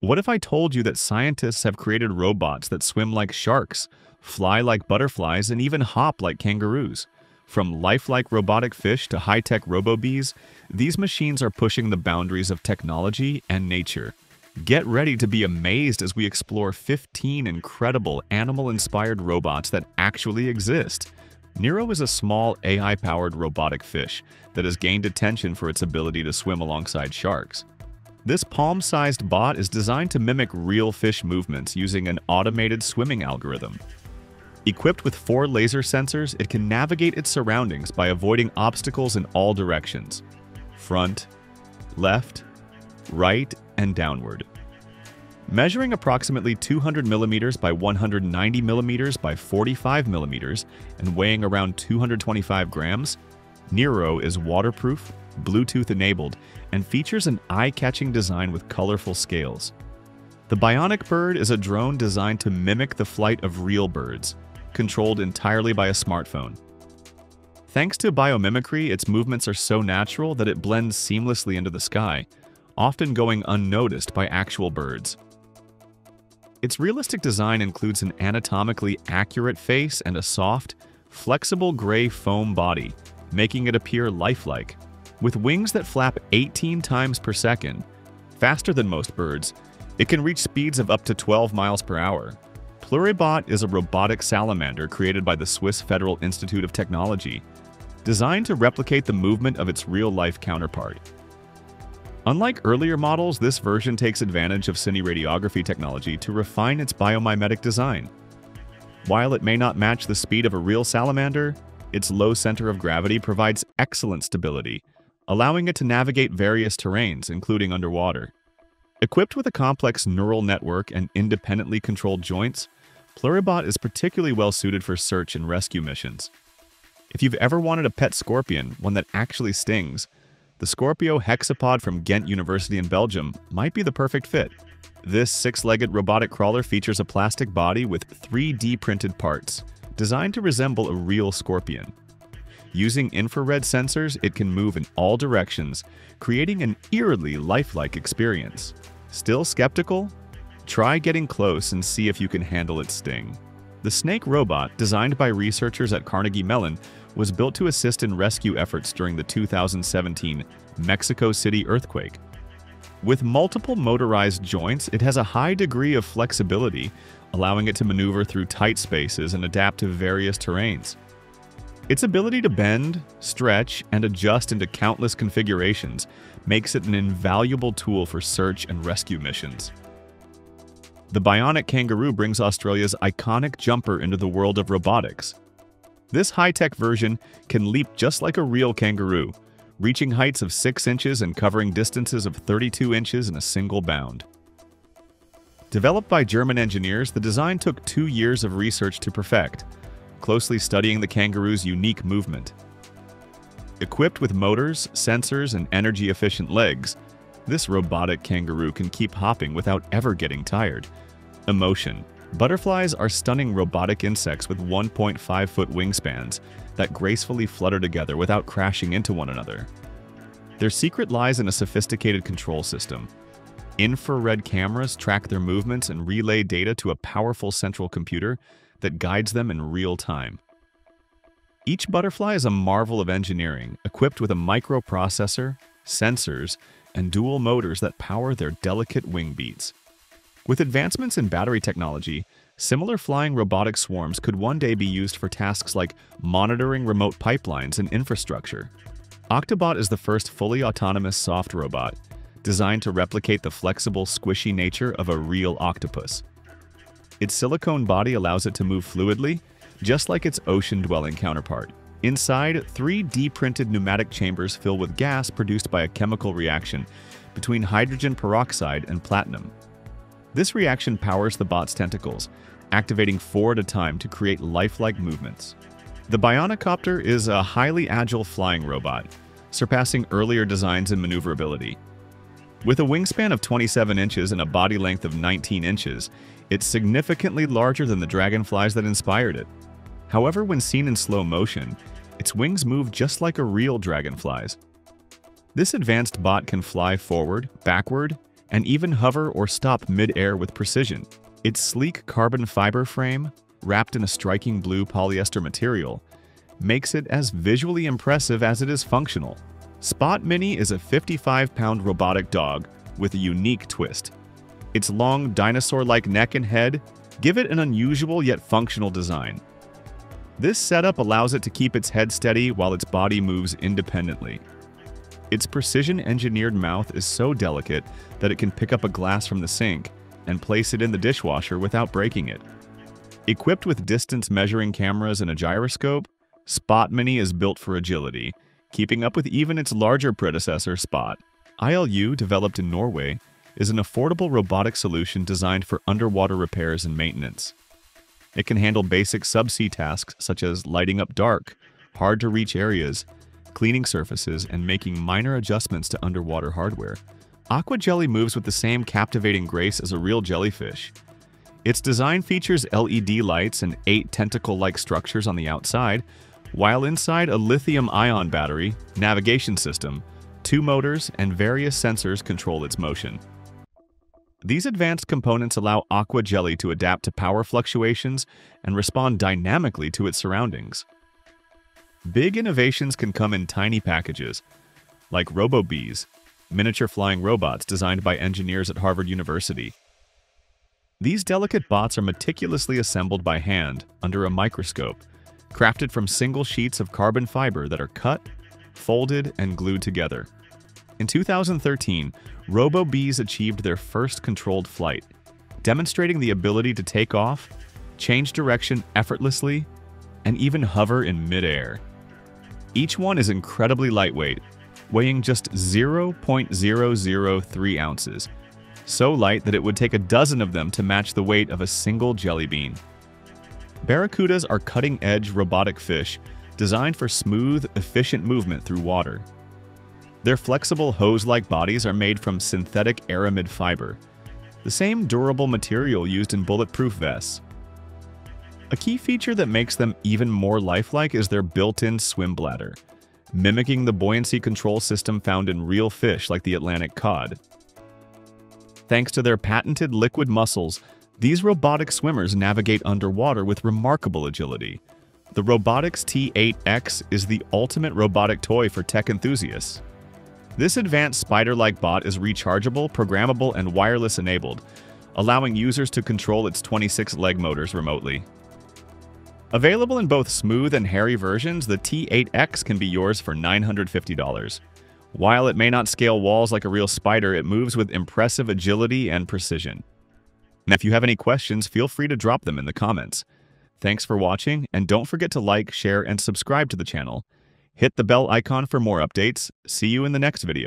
What if I told you that scientists have created robots that swim like sharks, fly like butterflies, and even hop like kangaroos? From lifelike robotic fish to high-tech robo-bees, these machines are pushing the boundaries of technology and nature. Get ready to be amazed as we explore 15 incredible animal-inspired robots that actually exist. Nero is a small AI-powered robotic fish that has gained attention for its ability to swim alongside sharks. This palm-sized bot is designed to mimic real fish movements using an automated swimming algorithm. Equipped with four laser sensors, it can navigate its surroundings by avoiding obstacles in all directions front, left, right, and downward. Measuring approximately 200 millimeters by 190 millimeters by 45 millimeters and weighing around 225 grams, Nero is waterproof, Bluetooth enabled, and features an eye-catching design with colorful scales. The Bionic Bird is a drone designed to mimic the flight of real birds, controlled entirely by a smartphone. Thanks to biomimicry, its movements are so natural that it blends seamlessly into the sky, often going unnoticed by actual birds. Its realistic design includes an anatomically accurate face and a soft, flexible gray foam body, making it appear lifelike. With wings that flap 18 times per second, faster than most birds, it can reach speeds of up to 12 miles per hour. Pleurobot is a robotic salamander created by the Swiss Federal Institute of Technology, designed to replicate the movement of its real-life counterpart. Unlike earlier models, this version takes advantage of cineradiography technology to refine its biomimetic design. While it may not match the speed of a real salamander, its low center of gravity provides excellent stability, allowing it to navigate various terrains, including underwater. Equipped with a complex neural network and independently controlled joints, Pleurobot is particularly well suited for search and rescue missions. If you've ever wanted a pet scorpion, one that actually stings, the Scorpio hexapod from Ghent University in Belgium might be the perfect fit. This six-legged robotic crawler features a plastic body with 3D printed parts, designed to resemble a real scorpion. Using infrared sensors, it can move in all directions, creating an eerily lifelike experience. Still skeptical? Try getting close and see if you can handle its sting. The Snake robot, designed by researchers at Carnegie Mellon, was built to assist in rescue efforts during the 2017 Mexico City earthquake. With multiple motorized joints, it has a high degree of flexibility, allowing it to maneuver through tight spaces and adapt to various terrains. Its ability to bend, stretch, and adjust into countless configurations makes it an invaluable tool for search and rescue missions. The Bionic Kangaroo brings Australia's iconic jumper into the world of robotics. This high-tech version can leap just like a real kangaroo, reaching heights of 6 inches and covering distances of 32 inches in a single bound. Developed by German engineers, the design took two years of research to perfect, closely studying the kangaroo's unique movement. Equipped with motors, sensors, and energy-efficient legs, this robotic kangaroo can keep hopping without ever getting tired. Emotion. Butterflies are stunning robotic insects with 1.5-foot wingspans that gracefully flutter together without crashing into one another. Their secret lies in a sophisticated control system, Infrared cameras track their movements and relay data to a powerful central computer that guides them in real time. Each butterfly is a marvel of engineering, equipped with a microprocessor, sensors, and dual motors that power their delicate wing beats. With advancements in battery technology, similar flying robotic swarms could one day be used for tasks like monitoring remote pipelines and infrastructure. Octobot is the first fully autonomous soft robot, designed to replicate the flexible, squishy nature of a real octopus. Its silicone body allows it to move fluidly, just like its ocean-dwelling counterpart. Inside, 3D-printed pneumatic chambers fill with gas produced by a chemical reaction between hydrogen peroxide and platinum. This reaction powers the bot's tentacles, activating four at a time to create lifelike movements. The Bionicopter is a highly agile flying robot, surpassing earlier designs in maneuverability. With a wingspan of 27 inches and a body length of 19 inches, it's significantly larger than the dragonflies that inspired it. However, when seen in slow motion, its wings move just like a real dragonfly's. This advanced bot can fly forward, backward, and even hover or stop mid-air with precision. Its sleek carbon fiber frame, wrapped in a striking blue polyester material, makes it as visually impressive as it is functional. Spot Mini is a 55-pound robotic dog with a unique twist. Its long dinosaur-like neck and head give it an unusual yet functional design. This setup allows it to keep its head steady while its body moves independently. Its precision-engineered mouth is so delicate that it can pick up a glass from the sink and place it in the dishwasher without breaking it. Equipped with distance measuring cameras and a gyroscope, Spot Mini is built for agility, keeping up with even its larger predecessor, Spot. Eelume, developed in Norway, is an affordable robotic solution designed for underwater repairs and maintenance. It can handle basic subsea tasks such as lighting up dark, hard-to-reach areas, cleaning surfaces, and making minor adjustments to underwater hardware. Aqua Jelly moves with the same captivating grace as a real jellyfish. Its design features LED lights and eight tentacle-like structures on the outside, while inside a lithium-ion battery, navigation system, two motors, and various sensors control its motion. These advanced components allow Aqua Jelly to adapt to power fluctuations and respond dynamically to its surroundings. Big innovations can come in tiny packages, like RoboBees, miniature flying robots designed by engineers at Harvard University. These delicate bots are meticulously assembled by hand under a microscope, crafted from single sheets of carbon fiber that are cut, folded, and glued together. In 2013, RoboBees achieved their first controlled flight, demonstrating the ability to take off, change direction effortlessly, and even hover in midair. Each one is incredibly lightweight, weighing just 0.003 ounces, so light that it would take a dozen of them to match the weight of a single jelly bean. Barracudas are cutting-edge robotic fish designed for smooth, efficient movement through water. Their flexible hose-like bodies are made from synthetic aramid fiber, the same durable material used in bulletproof vests. A key feature that makes them even more lifelike is their built-in swim bladder, mimicking the buoyancy control system found in real fish like the Atlantic cod. Thanks to their patented liquid muscles, these robotic swimmers navigate underwater with remarkable agility. The Robugtix T8X is the ultimate robotic toy for tech enthusiasts. This advanced spider-like bot is rechargeable, programmable, and wireless-enabled, allowing users to control its 26 leg motors remotely. Available in both smooth and hairy versions, the T8X can be yours for $950. While it may not scale walls like a real spider, it moves with impressive agility and precision. Now, if you have any questions, feel free to drop them in the comments. Thanks for watching, and don't forget to like, share, and subscribe to the channel. Hit the bell icon for more updates. See you in the next video.